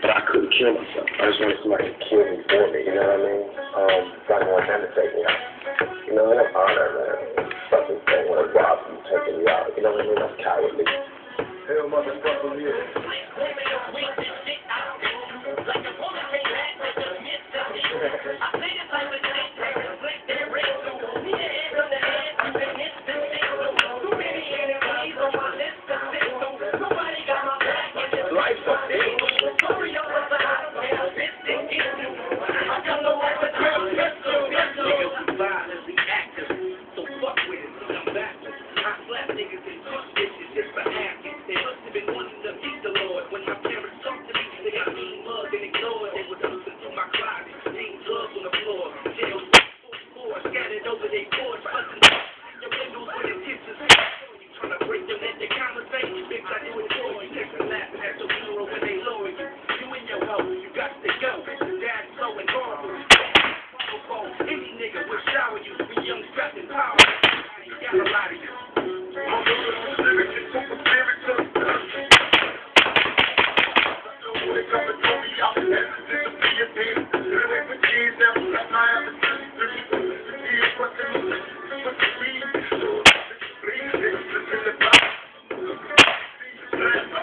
But I couldn't kill myself. I just wanted somebody to kill me for me, you know what I mean? Um, God I didn't want them to take me out. You know, that's honor, man. Fucking thing when to rob you, taking you out. You know what I mean? That's cowardly. Hell, motherfucker, yeah. Black niggas and short bitches just for asking. They must have been wanting to meet the Lord. When my parents talked to me, they got mean mugged and ignored. They would open to my closet, seeing drugs on the floor. Jail, full four, scattered over their boards, busting your windows with intentions. You Trying to break them at the conversation, bitch. I do it for you. Take a lap at the funeral when they lower you. You in your hole, you got to go. Dad's so adorable. Any nigga will shower you. with young, strapped, and power. I ain't got a lot of